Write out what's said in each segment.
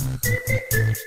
Müzik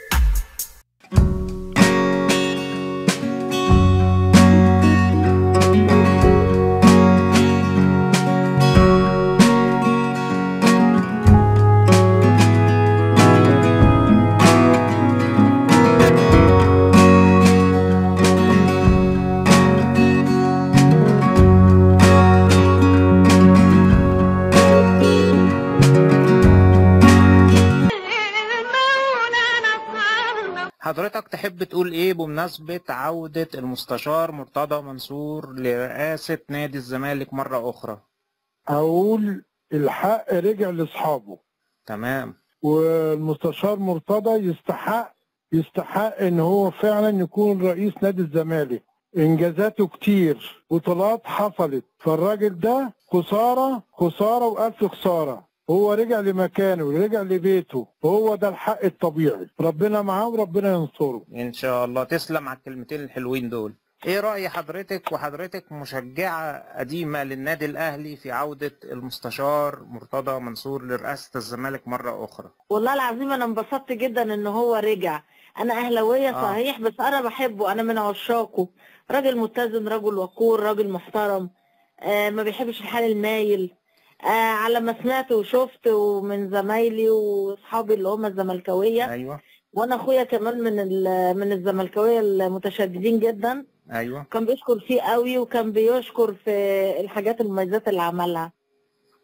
حضرتك تحب تقول إيه بمناسبة عودة المستشار مرتضى منصور لرئاسة نادي الزمالك مرة أخرى؟ أقول الحق رجع لأصحابه. تمام. والمستشار مرتضى يستحق يستحق إن هو فعلا يكون رئيس نادي الزمالك. إنجازاته كتير بطولات حصلت. فالراجل ده خسارة خسارة وألف خسارة. هو رجع لمكانه ورجع لبيته وهو ده الحق الطبيعي. ربنا معاه وربنا ينصره. إن شاء الله. تسلم على الكلمتين الحلوين دول. إيه رأي حضرتك وحضرتك مشجعة قديمة للنادي الأهلي في عودة المستشار مرتضى منصور لرئاسة الزمالك مرة أخرى؟ والله العظيم أنا انبسطت جدا إن هو رجع. أنا أهلاوية آه. صحيح بس أنا بحبه. أنا من عشاقه. راجل متزن راجل وقور راجل محترم. آه ما بيحبش الحال المايل. آه على ما سمعت وشفت ومن زمايلي وأصحابي اللي هم الزملكاوية. أيوه. وأنا أخويا كمان من من الزملكاوية المتشددين جدا. أيوه. كان بيشكر فيه قوي وكان بيشكر في الحاجات المميزات اللي عملها.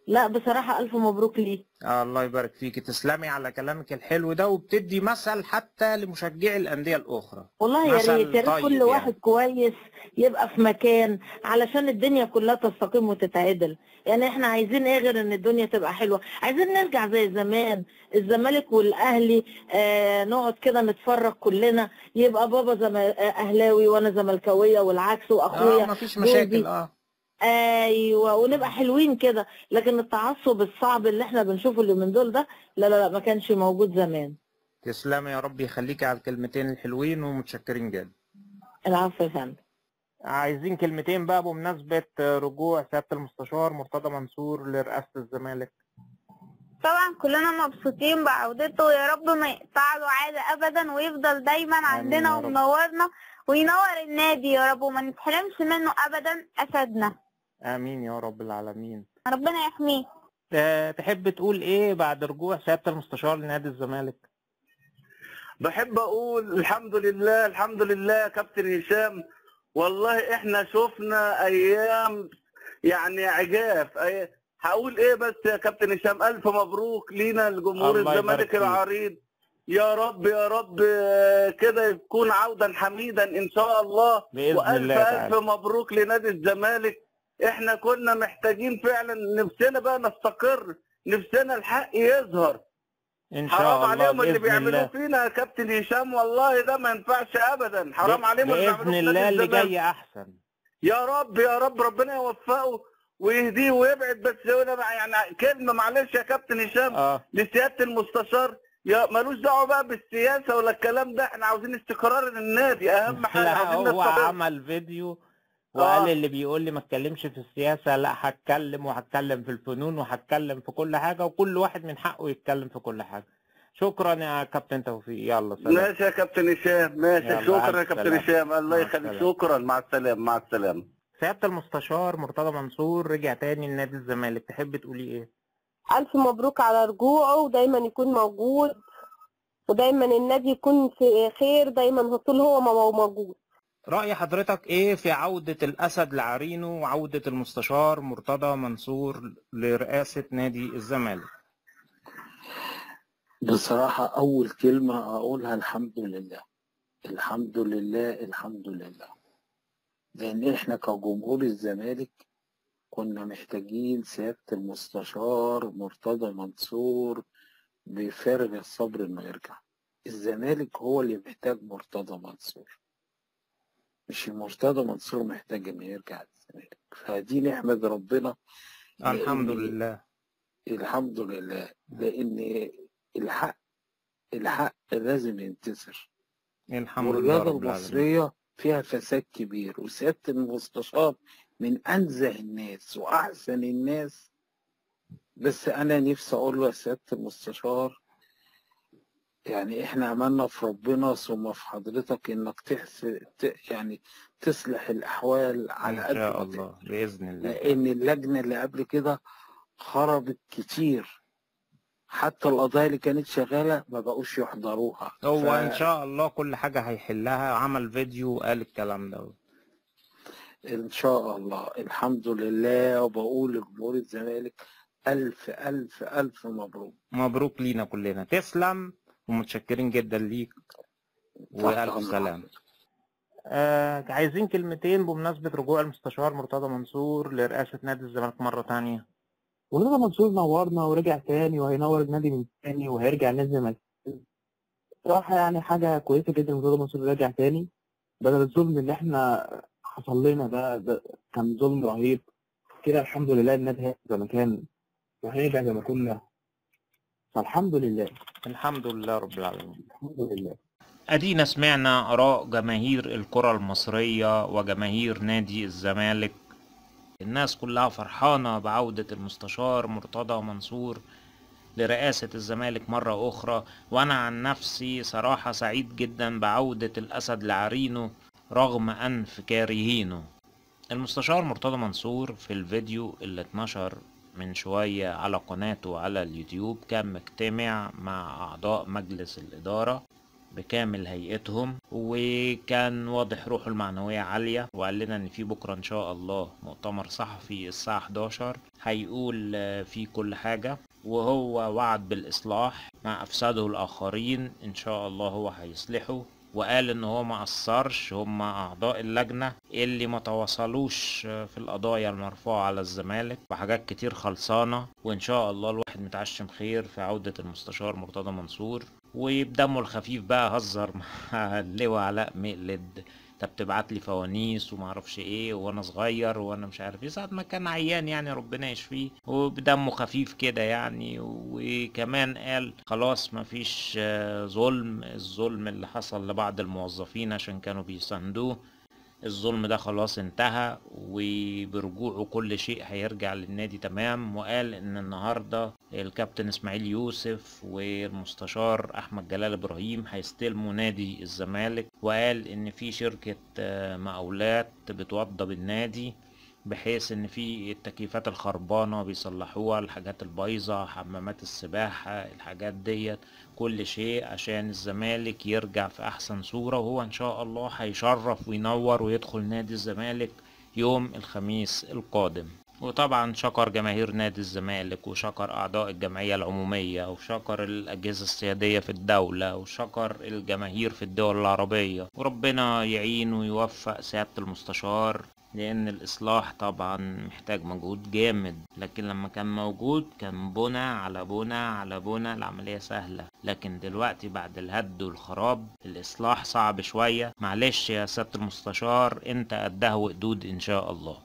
لا بصراحة ألف مبروك ليه آه الله يبارك فيك تسلمي على كلامك الحلو ده وبتدي مثل حتى لمشجعي الأندية الأخرى. والله يا ريت يا ريت طيب كل يعني. واحد كويس يبقى في مكان علشان الدنيا كلها تستقيم وتتعدل. يعني إحنا عايزين إيه غير إن الدنيا تبقى حلوة؟ عايزين نرجع زي زمان الزمالك والأهلي آه نقعد كده نتفرج كلنا يبقى بابا زم... آه، أهلاوي وأنا زملكاوية والعكس وأخويا آه مفيش. مشاكل آه. أيوه ونبقى حلوين كده. لكن التعصب الصعب اللي إحنا بنشوفه اللي من دول ده لا لا لا ما كانش موجود زمان. تسلمي يا رب يخليكي على الكلمتين الحلوين ومتشكرين جدا. العفو يا فندم. عايزين كلمتين بقى بمناسبة رجوع سيادة المستشار مرتضى منصور لرئاسة الزمالك. طبعا كلنا مبسوطين بعودته. ويا رب ما يقطع له عادة ابدا ويفضل دايما عندنا يا. ومنورنا وينور النادي يا رب وما نتحرمش منه ابدا أسدنا. آمين يا رب العالمين. ربنا يحميه آه، تحب تقول إيه بعد رجوع سيادة المستشار لنادي الزمالك؟ بحب أقول الحمد لله الحمد لله يا كابتن هشام. والله إحنا شفنا أيام يعني عجاف أي... هقول إيه بس يا كابتن هشام؟ ألف مبروك لينا يبارك الزمالك. العريض. يا رب يا رب آه، كده يكون عودا حميدا إن شاء الله. بإذن وألف الله الف. مبروك لنادي الزمالك. إحنا كنا محتاجين فعلا نفسنا بقى نستقر نفسنا الحق يظهر. إن شاء حرام الله عليهم اللي بيعملوه فينا يا كابتن هشام والله ده ما ينفعش ابدا. حرام عليهم اللي بيعملوه في الله اللي. جاي أحسن. يا رب يا رب ربنا يوفقه ويهديه ويبعد بس هنا يعني كلمة معلش يا كابتن هشام آه. لسيادة المستشار. يا ملوش دعوة بقى بالسياسة ولا الكلام ده إحنا عاوزين استقرار للنادي أهم حاجة عاوزين هو عمل فيديو وقال آه. اللي بيقول لي ما اتكلمش في السياسة لا هتكلم وهتكلم في الفنون وهتكلم في كل حاجة وكل واحد من حقه يتكلم في كل حاجة. شكرا يا كابتن توفيق. يلا سلام. ماشي يا كابتن هشام ماشي. شكرا يا كابتن. هشام. الله يخليك. شكرا. مع السلامة. مع السلامة. سيادة المستشار مرتضى منصور رجع تاني لنادي الزمالك. تحب تقولي إيه؟ ألف مبروك على رجوعه ودايما يكون موجود ودايما النادي يكون في خير دايما طول هو ما هو موجود. رأي حضرتك إيه في عودة الأسد لعرينه وعودة المستشار مرتضى منصور لرئاسة نادي الزمالك؟ بصراحة أول كلمة أقولها الحمد لله. الحمد لله الحمد لله. لأن إحنا كجمهور الزمالك كنا محتاجين سيادة المستشار مرتضى منصور بفارغ الصبر إنه يرجع. الزمالك هو اللي محتاج مرتضى منصور. مش مرتضى منصور محتاج إنه يرجع الزمالك فدي نحمد ربنا الحمد لأن- لله. الحمد لله. لأن الحق الحق لازم ينتصر. الحمد لله العالمين. المصرية فيها فساد كبير وسيادة المستشار من أنزه الناس وأحسن الناس. بس أنا نفسي أقول له يا سيادة المستشار يعني إحنا عملنا في ربنا ثم في حضرتك إنك تحس ت... يعني تصلح الأحوال على إن قد شاء ما الله بإذن الله. لأن اللجنة اللي قبل كده خربت كتير. حتى القضايا اللي كانت شغالة ما بقوش يحضروها. هو ف... إن شاء الله كل حاجة هيحلها. عمل فيديو وقال الكلام ده. إن شاء الله. الحمد لله. وبقول لجمهور الزمالك ألف ألف ألف مبروك. مبروك لينا كلنا. تسلم. ومتشكرين جدا ليك. وألف سلام آه عايزين كلمتين بمناسبة رجوع المستشار مرتضى منصور لرئاسة نادي الزمالك مرة تانية. ورضا منصور نورنا ورجع تاني وهينور النادي من تاني وهيرجع نادي زمالك صراحة يعني حاجة كويسة جدا مرتضى منصور رجع تاني. بدل الظلم اللي إحنا حصل لنا ده, ده كان ظلم رهيب. كده الحمد لله النادي هيرجع زي ما كان وهيرجع زي ما كنا. فالحمد لله. الحمد لله رب العالمين. الحمد لله. أدينا سمعنا آراء جماهير الكرة المصرية وجماهير نادي الزمالك. الناس كلها فرحانة بعودة المستشار مرتضى منصور لرئاسة الزمالك مرة أخرى. وأنا عن نفسي صراحة سعيد جدا بعودة الأسد لعرينه رغم أنف كارهينه. المستشار مرتضى منصور في الفيديو اللي اتنشر من شوية على قناته على اليوتيوب كان مجتمع مع أعضاء مجلس الإدارة بكامل هيئتهم وكان واضح روحه المعنوية عالية وقال لنا إن في بكرة إن شاء الله مؤتمر صحفي الساعة 11 هيقول آه، فيه كل حاجة وهو وعد بالإصلاح مع أفساده الآخرين إن شاء الله هو هيصلحه. وقال إن هو ما قصرش هم أعضاء اللجنة اللي ما تواصلوش في القضايا المرفوعة على الزمالك وحاجات كتير خلصانة. وإن شاء الله الواحد متعشم خير في عودة المستشار مرتضى منصور. وبدمه الخفيف بقى هزر مع اللواء علاء مقلد. انت بتبعت لي فوانيس وما أعرفش إيه وأنا صغير وأنا مش عارف إيه ساعة ما كان عيان يعني ربنا يشفيه وبدمه خفيف كده يعني وكمان قال خلاص ما فيش آه، ظلم الظلم اللي حصل لبعض الموظفين عشان كانوا بيساندوه. الظلم ده خلاص انتهى وبرجوعه كل شيء هيرجع للنادي تمام. وقال إن النهارده الكابتن إسماعيل يوسف والمستشار أحمد جلال إبراهيم هيستلموا نادي الزمالك. وقال إن في شركة آه، مقاولات بتوضب النادي. بحيث إن في التكييفات الخربانة بيصلحوها الحاجات البايظة حمامات السباحة الحاجات ديت كل شيء عشان الزمالك يرجع في أحسن صورة وهو إن شاء الله هيشرف وينور ويدخل نادي الزمالك يوم الخميس القادم. وطبعا شكر جماهير نادي الزمالك وشكر أعضاء الجمعية العمومية وشكر الأجهزة السيادية في الدولة وشكر الجماهير في الدول العربية. وربنا يعين ويوفق سيادة المستشار. لأن الإصلاح طبعا محتاج مجهود جامد لكن لما كان موجود كان بنى على بنى على بنى العملية سهلة. لكن دلوقتي بعد الهد والخراب الإصلاح صعب شوية. معلش يا سيادة المستشار أنت قدها وقدود إن شاء الله.